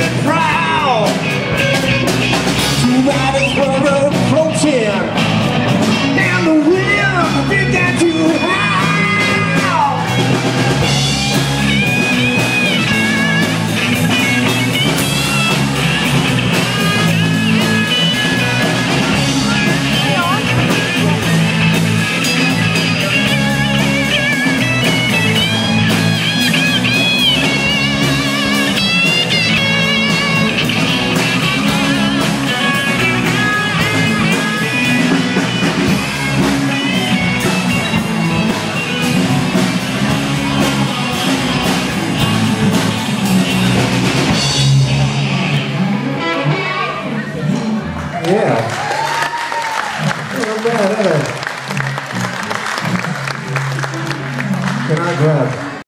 and proud. Two riders. Yeah. Either. Eh? Can I grab?